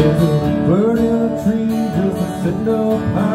There's a bird in a tree just sitting up high